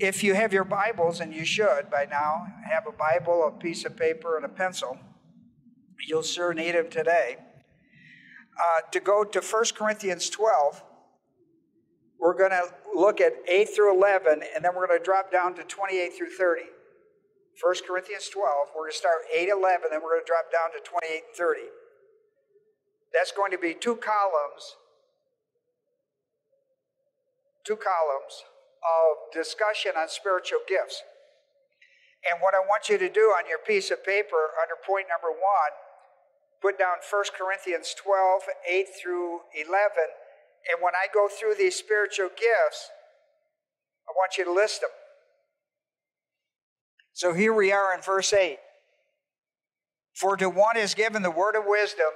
If you have your Bibles, and you should by now, have a Bible, a piece of paper, and a pencil, you'll sure need them today. Uh, to go to 1 Corinthians 12, we're going to look at 8 through 11, and then we're going to drop down to 28 through 30. 1 Corinthians 12, we're going to start 8 11, then we're going to drop down to 28 and 30. That's going to be two columns, two columns of discussion on spiritual gifts. And what I want you to do on your piece of paper under point number one, put down 1 Corinthians 12, 8 through 11. And when I go through these spiritual gifts, I want you to list them. So here we are in verse 8. For to one is given the word of wisdom,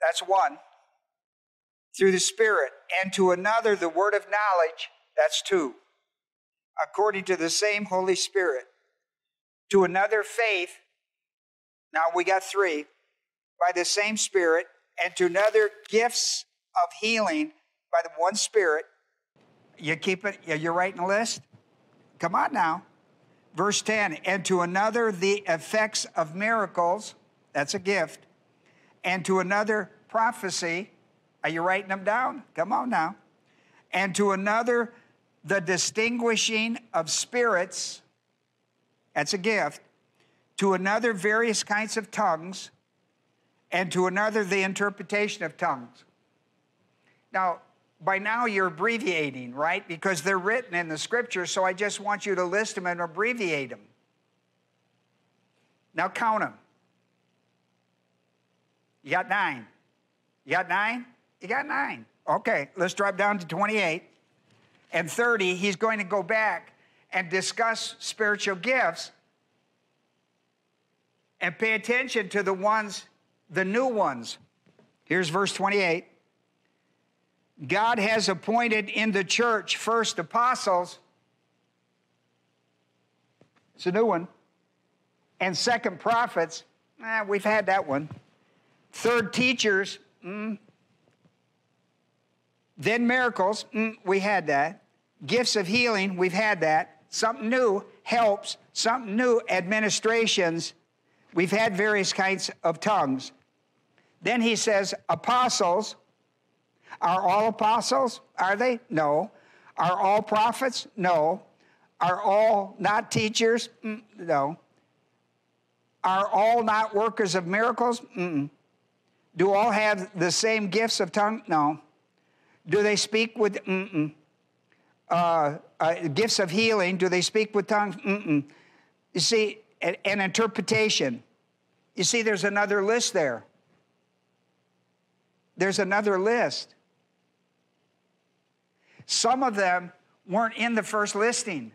that's one, through the Spirit, and to another the word of knowledge, that's two, according to the same Holy Spirit. To another faith, now we got three, by the same Spirit, and to another gifts of healing by the one Spirit. You keep it, you're writing a list? Come on now. Verse 10 and to another the effects of miracles, that's a gift, and to another prophecy. Are you writing them down? Come on now. And to another the distinguishing of spirits, that's a gift. To another various kinds of tongues, and to another the interpretation of tongues. Now, by now you're abbreviating, right? Because they're written in the scripture, so I just want you to list them and abbreviate them. Now count them. You got nine. You got nine? You got nine. Okay, let's drop down to 28. And 30, he's going to go back and discuss spiritual gifts and pay attention to the ones, the new ones. Here's verse 28. God has appointed in the church first apostles. It's a new one. And second prophets. Eh, we've had that one. Third teachers. Mm. Then miracles. Mm, we had that. Gifts of healing. We've had that. Something new. Helps. Something new. Administrations. We've had various kinds of tongues. Then he says apostles are all apostles? Are they? No. Are all prophets? No. Are all not teachers? Mm, no. Are all not workers of miracles? Mm-mm. Do all have the same gifts of tongue? No. Do they speak with uh, uh, gifts of healing? Do they speak with tongues? Mm-mm. You see, an, an interpretation. You see, there's another list there. There's another list. Some of them weren't in the first listing.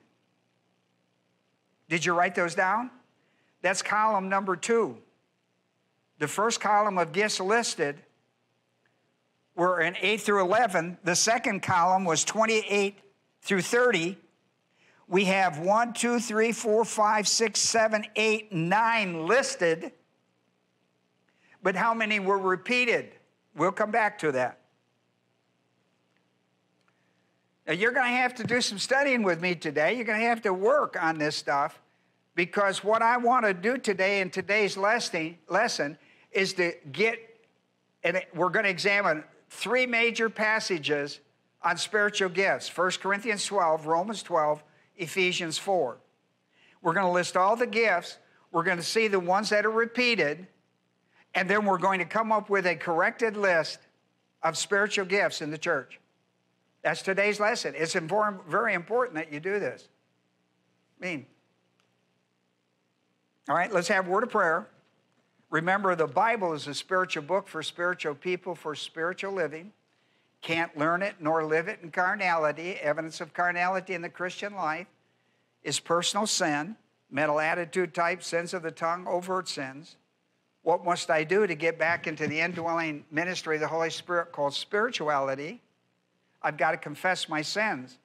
Did you write those down? That's column number two. The first column of gifts listed were in 8 through 11. The second column was 28 through 30. We have 1, 2, 3, 4, 5, 6, 7, 8, 9 listed. But how many were repeated? We'll come back to that. Now, you're going to have to do some studying with me today. You're going to have to work on this stuff because what I want to do today in today's lesson, lesson is to get, and we're going to examine three major passages on spiritual gifts 1 Corinthians 12, Romans 12, Ephesians 4. We're going to list all the gifts, we're going to see the ones that are repeated, and then we're going to come up with a corrected list of spiritual gifts in the church. That's today's lesson. It's very important that you do this. I mean, all right, let's have a word of prayer. Remember, the Bible is a spiritual book for spiritual people, for spiritual living. Can't learn it nor live it in carnality. Evidence of carnality in the Christian life is personal sin, mental attitude type, sins of the tongue, overt sins. What must I do to get back into the indwelling ministry of the Holy Spirit called spirituality? I've got to confess my sins.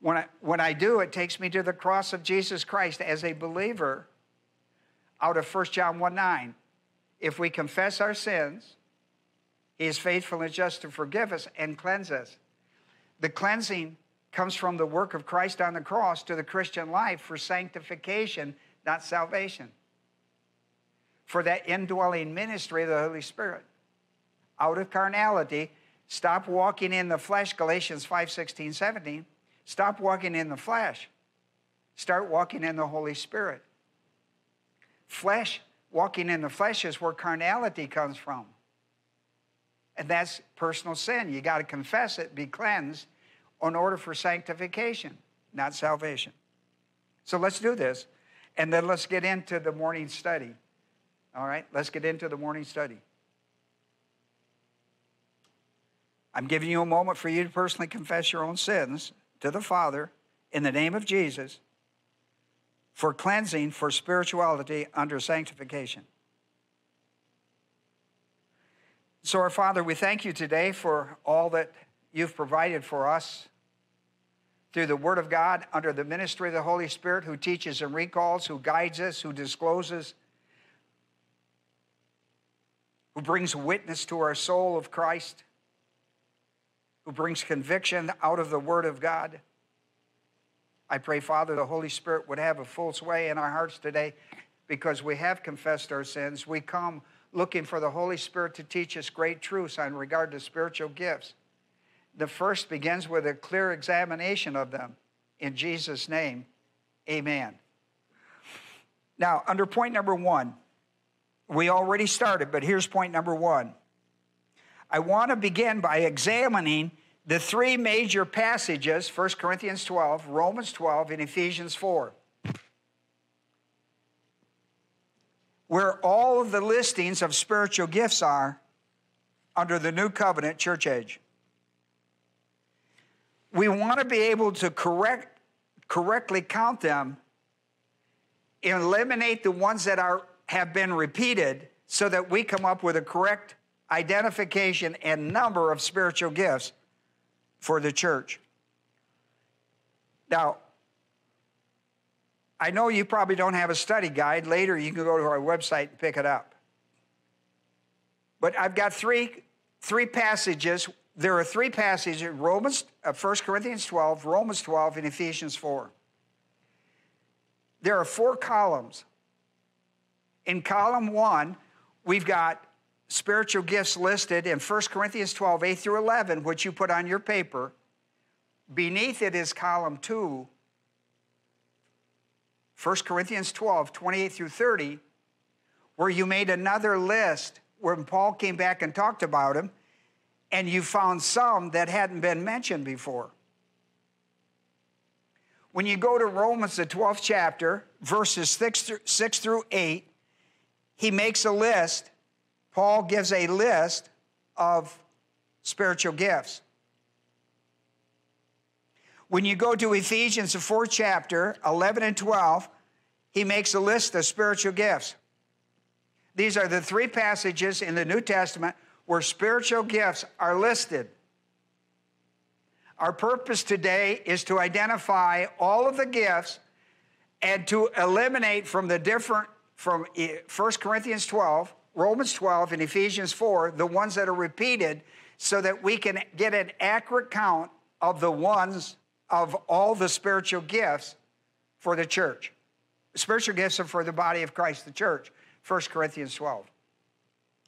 When I, when I do, it takes me to the cross of Jesus Christ as a believer out of 1 John 1 9. If we confess our sins, he is faithful and just to forgive us and cleanse us. The cleansing comes from the work of Christ on the cross to the Christian life for sanctification, not salvation. For that indwelling ministry of the Holy Spirit. Out of carnality, stop walking in the flesh, Galatians 5 16, 17. Stop walking in the flesh. Start walking in the Holy Spirit. Flesh, walking in the flesh is where carnality comes from. And that's personal sin. You got to confess it, be cleansed in order for sanctification, not salvation. So let's do this. And then let's get into the morning study. All right, let's get into the morning study. I'm giving you a moment for you to personally confess your own sins to the Father in the name of Jesus for cleansing for spirituality under sanctification. So, our Father, we thank you today for all that you've provided for us through the Word of God under the ministry of the Holy Spirit who teaches and recalls, who guides us, who discloses, who brings witness to our soul of Christ, who brings conviction out of the Word of God. I pray, Father, the Holy Spirit would have a full sway in our hearts today because we have confessed our sins. We come looking for the Holy Spirit to teach us great truths on regard to spiritual gifts. The first begins with a clear examination of them. In Jesus' name, amen. Now, under point number one, we already started, but here's point number one. I want to begin by examining the three major passages 1 Corinthians 12, Romans 12, and Ephesians 4. Where all of the listings of spiritual gifts are under the new covenant church age. We want to be able to correct, correctly count them, eliminate the ones that are, have been repeated, so that we come up with a correct identification and number of spiritual gifts for the church. Now, I know you probably don't have a study guide. Later, you can go to our website and pick it up. But I've got three, three passages. There are three passages Romans, uh, 1 Corinthians 12, Romans 12, and Ephesians 4. There are four columns. In column one, we've got spiritual gifts listed in 1 Corinthians 12, 8 through 11, which you put on your paper. Beneath it is column 2, 1 Corinthians 12, 28 through 30, where you made another list when Paul came back and talked about him, and you found some that hadn't been mentioned before. When you go to Romans, the 12th chapter, verses 6 through, 6 through 8, he makes a list Paul gives a list of spiritual gifts. When you go to Ephesians, the fourth chapter, 11 and 12, he makes a list of spiritual gifts. These are the three passages in the New Testament where spiritual gifts are listed. Our purpose today is to identify all of the gifts and to eliminate from the different, from eh, 1 Corinthians 12, Romans 12 and Ephesians 4, the ones that are repeated, so that we can get an accurate count of the ones of all the spiritual gifts for the church. Spiritual gifts are for the body of Christ, the church. 1 Corinthians 12,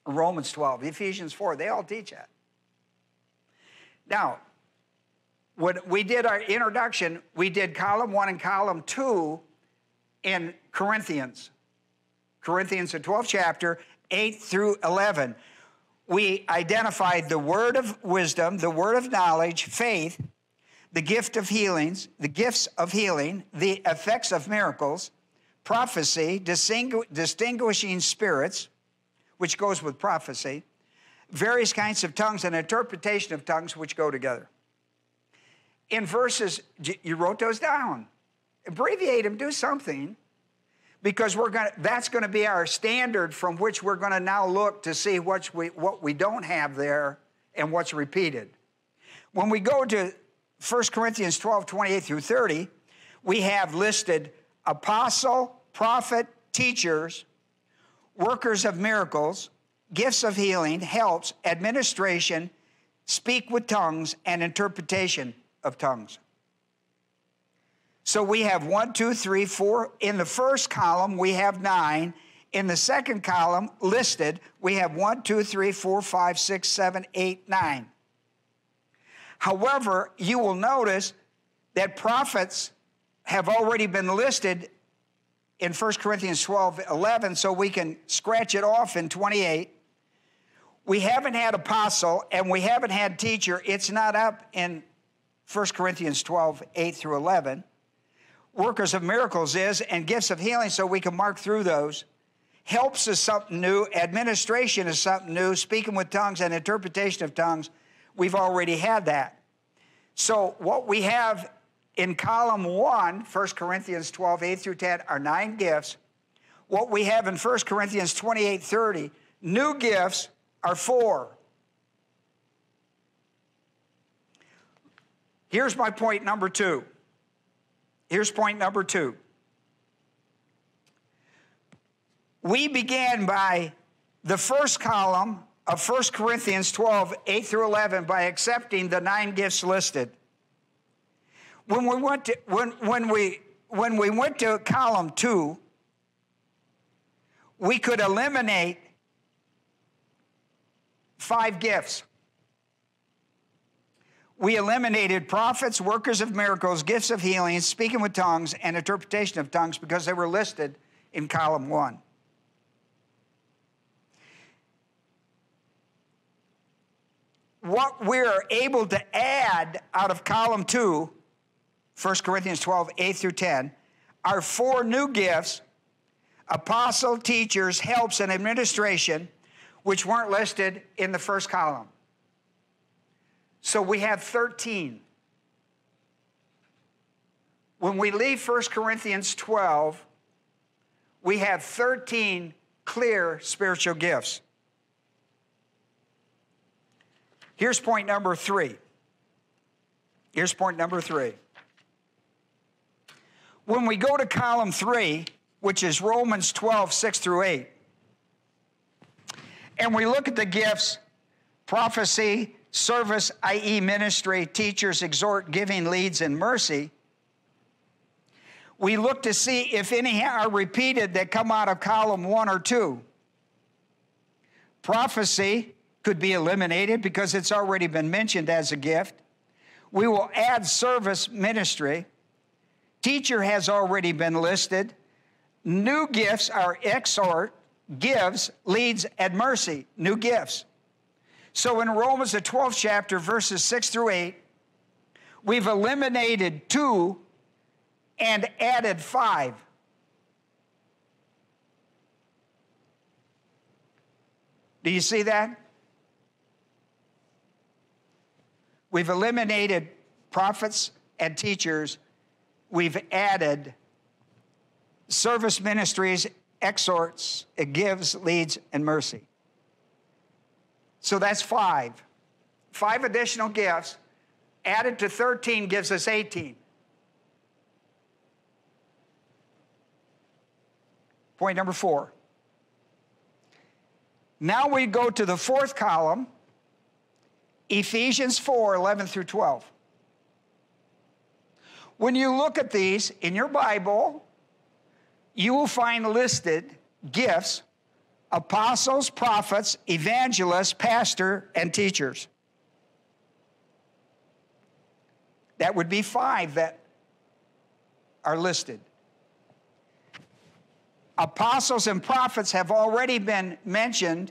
Romans 12, Ephesians 4, they all teach that. Now, when we did our introduction, we did column one and column two in Corinthians. Corinthians, the 12th chapter, 8 through 11, we identified the word of wisdom, the word of knowledge, faith, the gift of healings, the gifts of healing, the effects of miracles, prophecy, distinguishing spirits, which goes with prophecy, various kinds of tongues, and interpretation of tongues, which go together. In verses, you wrote those down. Abbreviate them, do something because we're going that's going to be our standard from which we're going to now look to see what we, what we don't have there and what's repeated. When we go to 1 Corinthians 12, 28 through 30, we have listed apostle, prophet, teachers, workers of miracles, gifts of healing, helps, administration, speak with tongues, and interpretation of tongues. So we have one, two, three, four. In the first column, we have nine. In the second column, listed, we have one, two, three, four, five, six, seven, eight, nine. However, you will notice that prophets have already been listed in 1 Corinthians 12 11, so we can scratch it off in 28. We haven't had apostle and we haven't had teacher. It's not up in 1 Corinthians 12 8 through 11 workers of miracles is and gifts of healing so we can mark through those. Helps is something new, administration is something new, speaking with tongues and interpretation of tongues, we've already had that. So, what we have in column one, 1 Corinthians 12, 8 through 10, are nine gifts. What we have in 1 Corinthians 28, 30, new gifts are four. Here's my point number two. Here's point number two. We began by the first column of 1 Corinthians 12, 8 through 11, by accepting the nine gifts listed. When we went to, when, when we, when we went to column two, we could eliminate five gifts we eliminated prophets, workers of miracles, gifts of healing, speaking with tongues, and interpretation of tongues because they were listed in column one. What we're able to add out of column two, 1 Corinthians 12, 8 through 10, are four new gifts apostle, teachers, helps, and administration, which weren't listed in the first column. So we have 13. When we leave 1 Corinthians 12, we have 13 clear spiritual gifts. Here's point number three. Here's point number three. When we go to column three, which is Romans 12, 6 through 8, and we look at the gifts prophecy, service, i.e., ministry, teachers, exhort, giving, leads, and mercy, we look to see if any are repeated that come out of column one or two. Prophecy could be eliminated because it's already been mentioned as a gift. We will add service ministry. Teacher has already been listed. New gifts are exhort, gives, leads, and mercy. New gifts. So in Romans, the 12th chapter, verses 6 through 8, we've eliminated two and added five. Do you see that? We've eliminated prophets and teachers. We've added service ministries, exhorts, it gives, leads, and mercy. So that's five. Five additional gifts added to 13 gives us 18. Point number four. Now we go to the fourth column, Ephesians 4 11 through 12. When you look at these in your Bible, you will find listed gifts apostles, prophets, evangelists, pastor, and teachers. That would be five that are listed. Apostles and prophets have already been mentioned.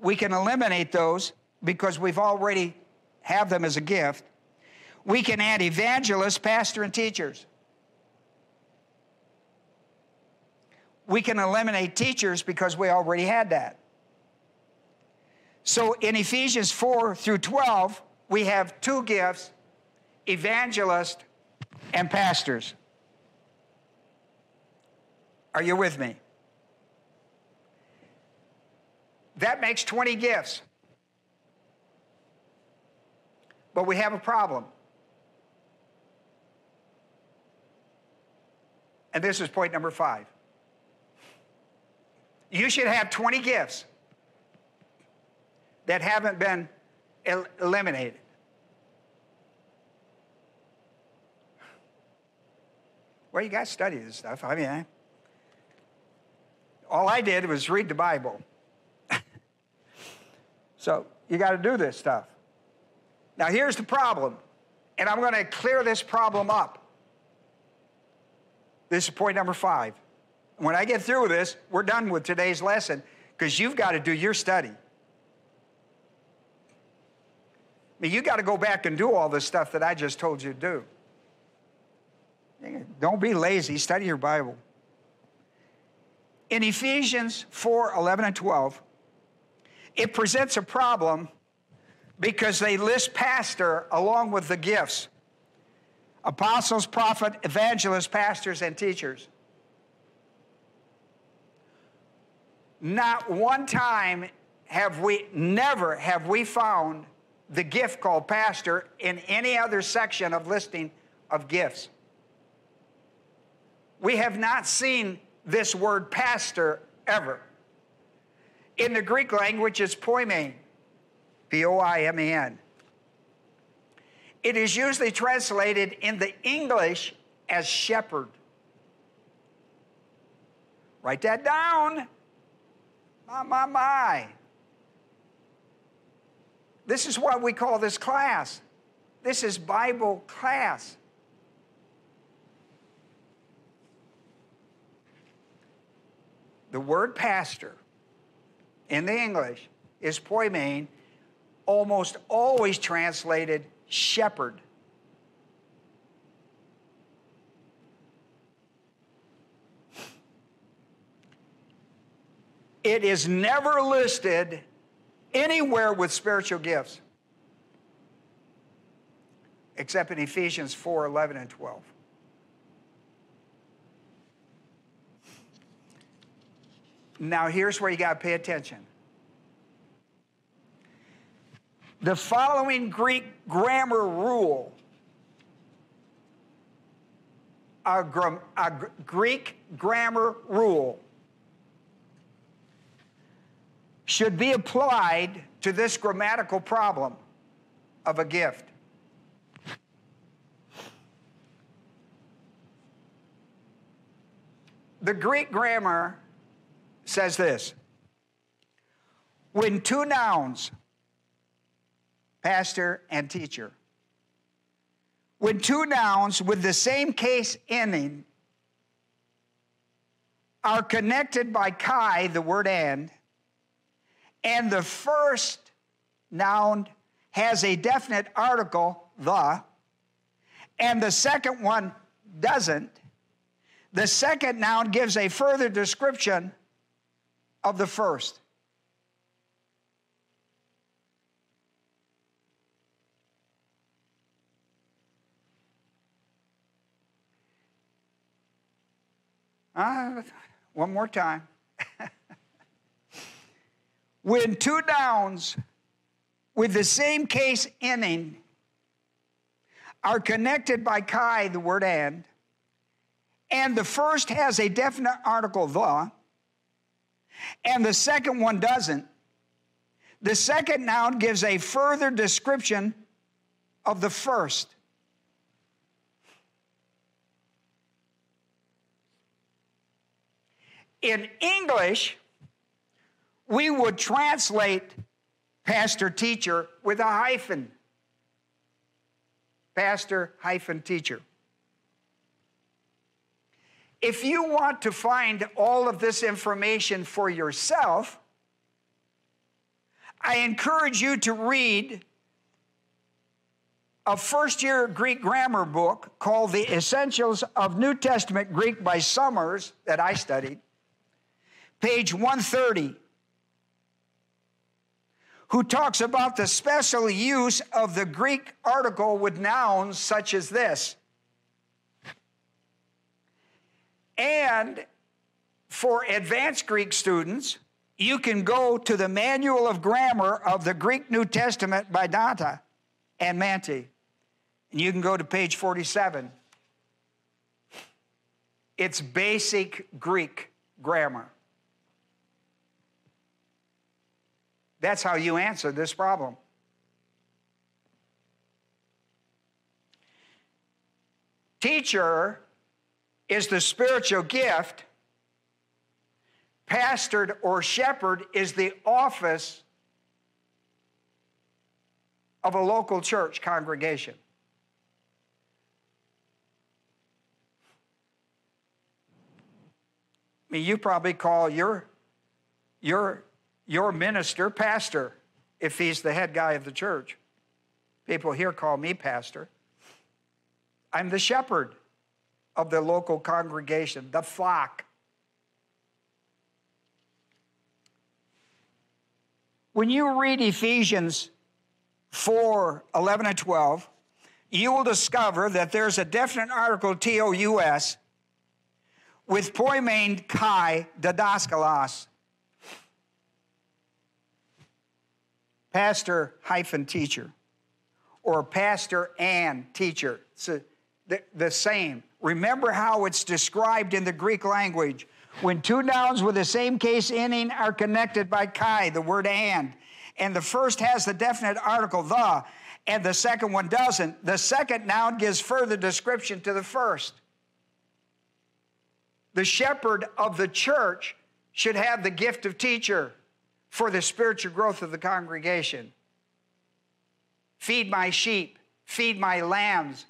We can eliminate those because we've already have them as a gift. We can add evangelists, pastor, and teachers. we can eliminate teachers because we already had that. So in Ephesians 4 through 12, we have two gifts evangelist and pastors. Are you with me? That makes 20 gifts. But we have a problem. And this is point number five. You should have 20 gifts that haven't been el- eliminated. Well, you got to study this stuff. I mean, I, all I did was read the Bible. so you got to do this stuff. Now, here's the problem, and I'm going to clear this problem up. This is point number five. When I get through with this, we're done with today's lesson because you've got to do your study. I mean, you got to go back and do all this stuff that I just told you to do. Don't be lazy, study your Bible. In Ephesians 4 11 and 12, it presents a problem because they list pastor along with the gifts apostles, prophet, evangelists, pastors, and teachers. Not one time have we, never have we found the gift called pastor in any other section of listing of gifts. We have not seen this word pastor ever. In the Greek language, it's poimen, P O I M E N. It is usually translated in the English as shepherd. Write that down. My, my, my. This is what we call this class. This is Bible class. The word pastor in the English is poimen, almost always translated shepherd. It is never listed anywhere with spiritual gifts except in Ephesians 4 11 and 12. Now, here's where you got to pay attention. The following Greek grammar rule, a, a Greek grammar rule, should be applied to this grammatical problem of a gift. The Greek grammar says this When two nouns, pastor and teacher, when two nouns with the same case ending are connected by kai, the word and, and the first noun has a definite article, the, and the second one doesn't, the second noun gives a further description of the first. Uh, one more time. when two nouns with the same case ending are connected by kai, the word and, and the first has a definite article, the, and the second one doesn't, the second noun gives a further description of the first. In English, we would translate pastor teacher with a hyphen. Pastor hyphen teacher. If you want to find all of this information for yourself, I encourage you to read a first year Greek grammar book called The Essentials of New Testament Greek by Summers that I studied, page 130 who talks about the special use of the Greek article with nouns such as this. And for advanced Greek students, you can go to the Manual of Grammar of the Greek New Testament by Dana and Mantey. And you can go to page 47. It's basic Greek grammar. That's how you answer this problem. Teacher is the spiritual gift, pastored or shepherd is the office of a local church congregation. I mean, you probably call your, your, your minister pastor if he's the head guy of the church. People here call me pastor. I'm the shepherd of the local congregation, the flock. When you read Ephesians 4 11 and 12, you will discover that there's a definite article, T O U S, with poimen kai didaskalos. Pastor hyphen teacher, or pastor and teacher. It's a, the, the same. Remember how it's described in the Greek language. When two nouns with the same case ending are connected by kai, the word and, and the first has the definite article the, and the second one doesn't, the second noun gives further description to the first. The shepherd of the church should have the gift of teacher for the spiritual growth of the congregation. Feed my sheep, feed my lambs,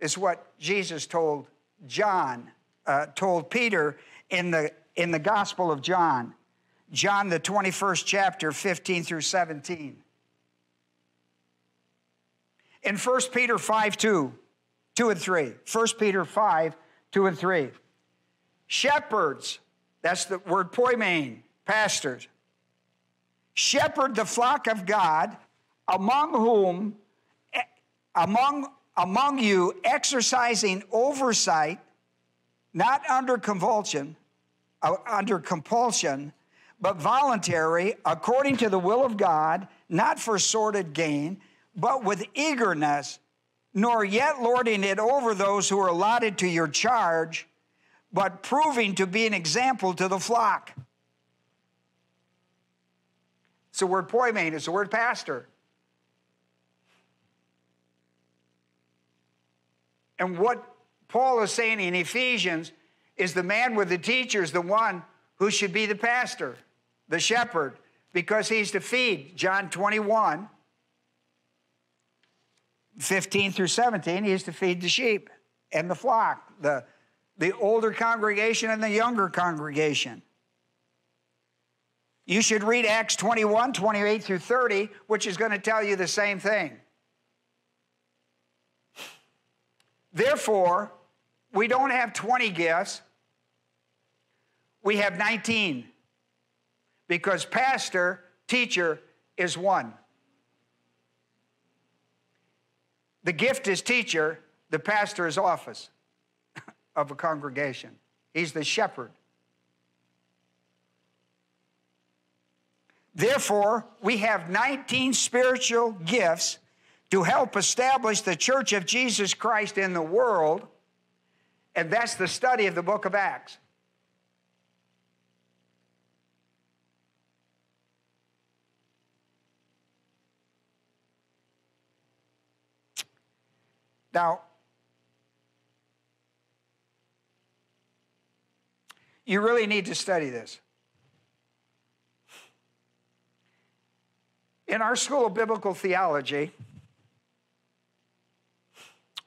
is what Jesus told John, uh, told Peter in the, in the Gospel of John. John, the 21st chapter, 15 through 17. In 1 Peter 5 2, 2 and 3. 1 Peter 5 2 and 3. Shepherds, that's the word poimen, pastors. Shepherd the flock of God, among whom, among, among you, exercising oversight, not under convulsion, uh, under compulsion, but voluntary, according to the will of God, not for sordid gain, but with eagerness, nor yet lording it over those who are allotted to your charge, but proving to be an example to the flock. It's the word poimen, it's the word pastor. And what Paul is saying in Ephesians is the man with the teacher is the one who should be the pastor, the shepherd, because he's to feed. John 21, 15 through 17, he's to feed the sheep and the flock, the, the older congregation and the younger congregation. You should read Acts 21, 28 through 30, which is going to tell you the same thing. Therefore, we don't have 20 gifts, we have 19 because pastor, teacher is one. The gift is teacher, the pastor is office of a congregation. He's the shepherd. Therefore, we have 19 spiritual gifts to help establish the church of Jesus Christ in the world, and that's the study of the book of Acts. Now, you really need to study this. In our School of Biblical Theology,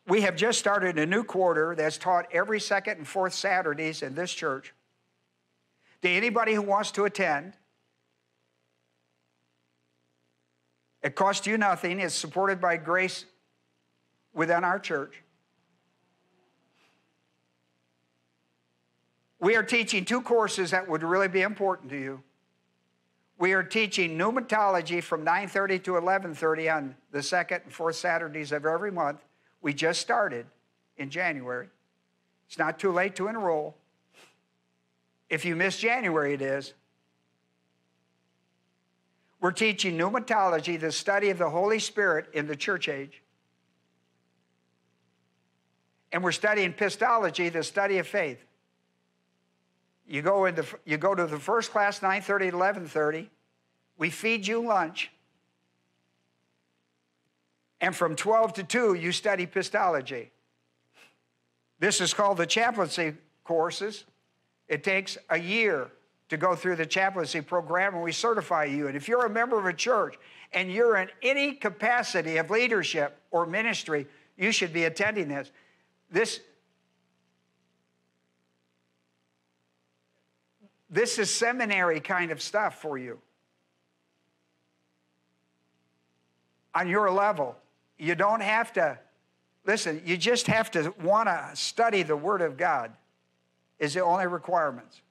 we have just started a new quarter that's taught every second and fourth Saturdays in this church. To anybody who wants to attend, it costs you nothing. It's supported by grace within our church. We are teaching two courses that would really be important to you. We are teaching pneumatology from 9:30 to 11:30 on the second and fourth Saturdays of every month. We just started in January. It's not too late to enroll. If you miss January, it is. We're teaching pneumatology, the study of the Holy Spirit in the church age. And we're studying Pistology, the study of faith. You go, into, you go to the first class, 9.30 to 11.30. We feed you lunch. And from 12 to 2, you study Pistology. This is called the chaplaincy courses. It takes a year to go through the chaplaincy program, and we certify you. And if you're a member of a church and you're in any capacity of leadership or ministry, you should be attending this. This This is seminary kind of stuff for you. On your level, you don't have to, listen, you just have to want to study the Word of God, is the only requirements.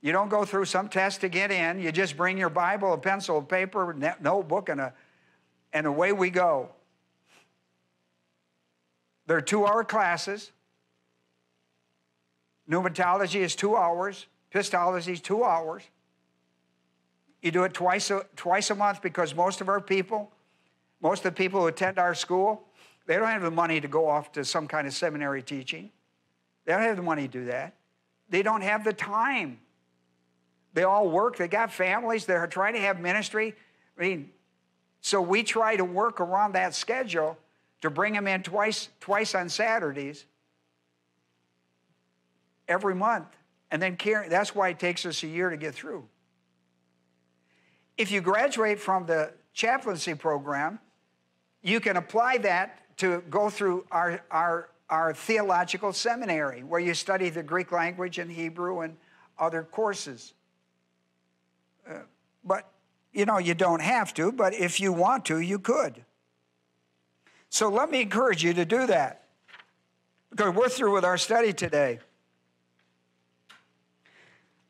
You don't go through some test to get in. You just bring your Bible, a pencil, a paper, notebook, and, a, and away we go. There are two hour classes. Pneumatology is two hours. Pistology is two hours. You do it twice a, twice a month because most of our people, most of the people who attend our school, they don't have the money to go off to some kind of seminary teaching. They don't have the money to do that. They don't have the time. They all work, they got families, they're trying to have ministry. I mean, so we try to work around that schedule to bring them in twice, twice on Saturdays every month. And then carry, that's why it takes us a year to get through. If you graduate from the chaplaincy program, you can apply that to go through our, our, our theological seminary where you study the Greek language and Hebrew and other courses. Uh, but, you know, you don't have to, but if you want to, you could. So let me encourage you to do that. Because we're through with our study today.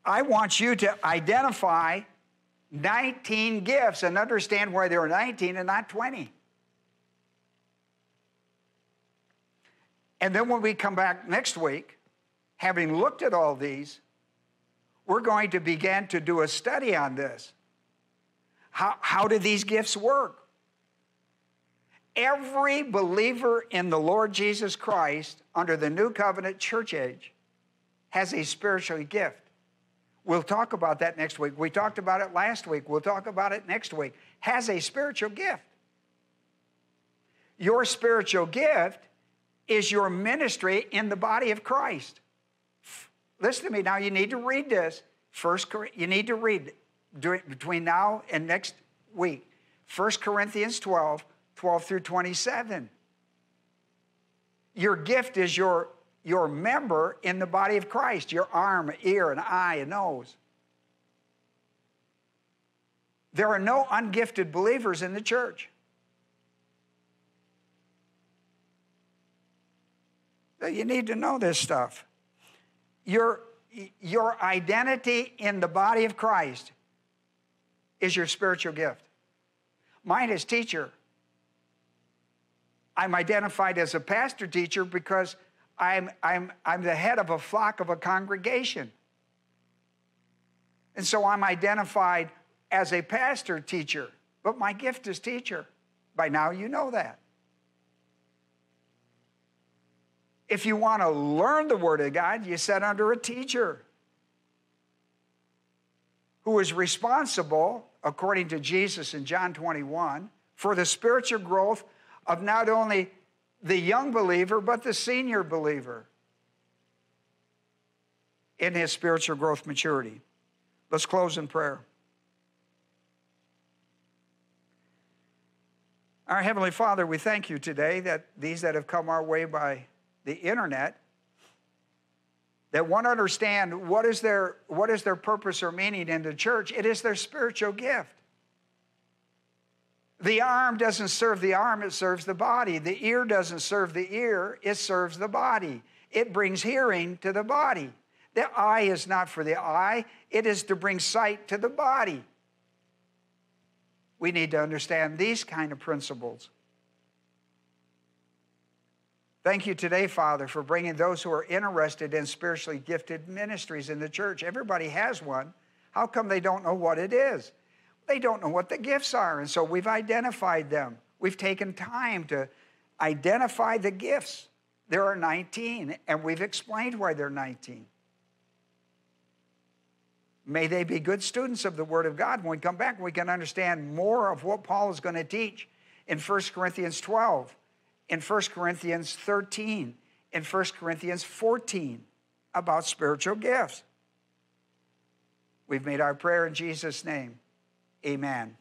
I want you to identify 19 gifts and understand why there are 19 and not 20. And then when we come back next week, having looked at all these, we're going to begin to do a study on this. How, how do these gifts work? Every believer in the Lord Jesus Christ under the new covenant church age has a spiritual gift. We'll talk about that next week. We talked about it last week. We'll talk about it next week. Has a spiritual gift. Your spiritual gift is your ministry in the body of Christ. Listen to me now, you need to read this. First, you need to read between now and next week. 1 Corinthians 12, 12 through 27. Your gift is your your member in the body of Christ your arm, ear, and eye, and nose. There are no ungifted believers in the church. You need to know this stuff. Your, your identity in the body of Christ is your spiritual gift. Mine is teacher. I'm identified as a pastor teacher because I'm, I'm, I'm the head of a flock of a congregation. And so I'm identified as a pastor teacher, but my gift is teacher. By now, you know that. If you want to learn the Word of God, you sit under a teacher who is responsible, according to Jesus in John 21, for the spiritual growth of not only the young believer, but the senior believer in his spiritual growth maturity. Let's close in prayer. Our Heavenly Father, we thank you today that these that have come our way by the internet that want to understand what is their what is their purpose or meaning in the church it is their spiritual gift the arm doesn't serve the arm, it serves the body. The ear doesn't serve the ear, it serves the body. It brings hearing to the body. The eye is not for the eye, it is to bring sight to the body. We need to understand these kind of principles. Thank you today, Father, for bringing those who are interested in spiritually gifted ministries in the church. Everybody has one. How come they don't know what it is? They don't know what the gifts are. And so we've identified them. We've taken time to identify the gifts. There are 19, and we've explained why they're 19. May they be good students of the Word of God. When we come back, we can understand more of what Paul is going to teach in 1 Corinthians 12 in 1 Corinthians 13, in 1 Corinthians 14 about spiritual gifts. We've made our prayer in Jesus' name. Amen.